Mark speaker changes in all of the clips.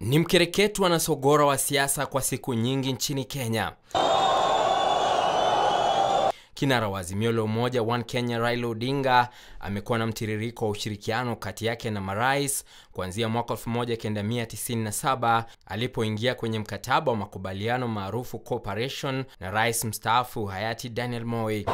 Speaker 1: Ni mkereketwa na sogora wa siasa kwa siku nyingi nchini Kenya. Kinara wa Azimio la Umoja One Kenya Raila Odinga amekuwa na mtiririko wa ushirikiano kati yake na marais kuanzia mwaka 1997 alipoingia kwenye mkataba wa makubaliano maarufu Cooperation na rais mstaafu hayati Daniel Moi.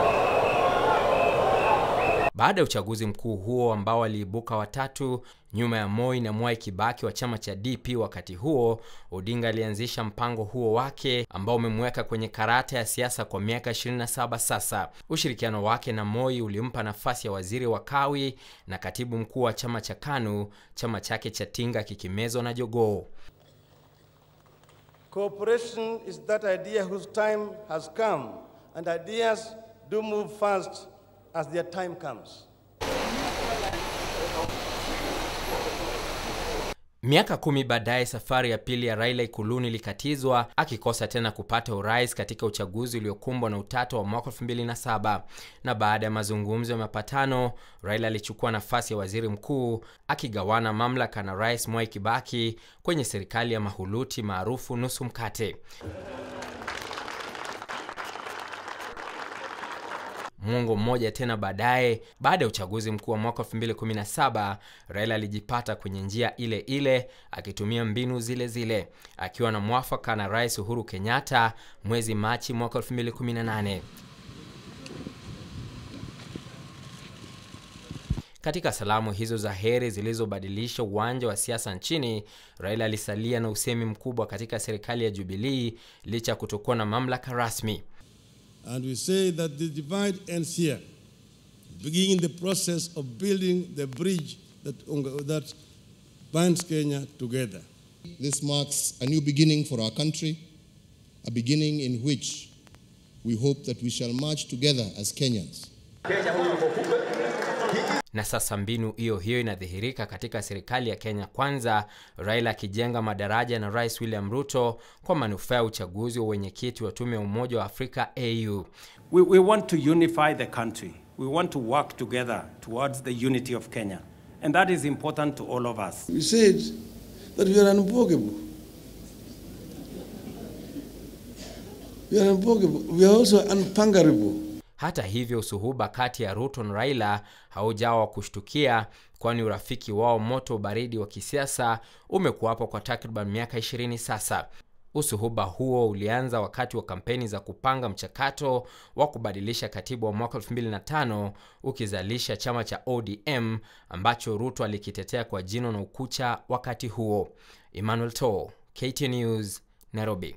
Speaker 1: Baada ya uchaguzi mkuu huo ambao waliibuka watatu nyuma ya Moi na Mwai Kibaki wa chama cha DP wakati huo, Odinga alianzisha mpango huo wake ambao umemweka kwenye karata ya siasa kwa miaka 27 sasa. Ushirikiano wake na Moi ulimpa nafasi ya waziri wa kawi na katibu mkuu wa chama cha KANU, chama chake cha Tinga kikimezwa na jogoo.
Speaker 2: Cooperation is that idea whose time has come, and ideas do move fast as their time comes.
Speaker 1: Miaka kumi baadaye, safari ya pili ya Raila Ikuluni ilikatizwa akikosa tena kupata urais katika uchaguzi uliokumbwa na utata wa mwaka 2007. Na baada ya mazungumzo ya mapatano, Raila alichukua nafasi ya waziri mkuu akigawana mamlaka na Rais Mwai Kibaki kwenye serikali ya mahuluti maarufu nusu mkate. Mwongo mmoja tena baadaye, baada ya uchaguzi mkuu wa mwaka 2017, Raila alijipata kwenye njia ile ile akitumia mbinu zile zile, akiwa na mwafaka na Rais Uhuru Kenyatta mwezi Machi mwaka 2018. Katika salamu hizo za heri zilizobadilisha uwanja wa siasa nchini, Raila alisalia na usemi mkubwa katika serikali ya Jubilee licha ya kutokuwa na mamlaka rasmi.
Speaker 3: And we say that the divide ends here, beginning the process of building the bridge that, that binds Kenya together.
Speaker 4: This marks a new beginning for our country, a beginning in which we hope that we shall march together as Kenyans.
Speaker 1: Na sasa mbinu hiyo hiyo inadhihirika katika serikali ya Kenya Kwanza, Raila akijenga madaraja na Rais William Ruto kwa manufaa ya uchaguzi wa wenyekiti wa tume ya Umoja wa Afrika AU.
Speaker 5: We, we want to unify the country. We want to work together towards the unity of Kenya. And that is important to all of us.
Speaker 3: We said that we are unbogable. We are unbogable. We are also unpungerable.
Speaker 1: Hata hivyo usuhuba kati ya Ruto na Raila haujawa wa kushtukia, kwani urafiki wao moto baridi wa kisiasa umekuwapo kwa takriban miaka 20 sasa. Usuhuba huo ulianza wakati wa kampeni za kupanga mchakato wa kubadilisha katiba wa mwaka 2005 ukizalisha chama cha ODM ambacho Ruto alikitetea kwa jino na ukucha wakati huo. Emmanuel To, KTN News, Nairobi.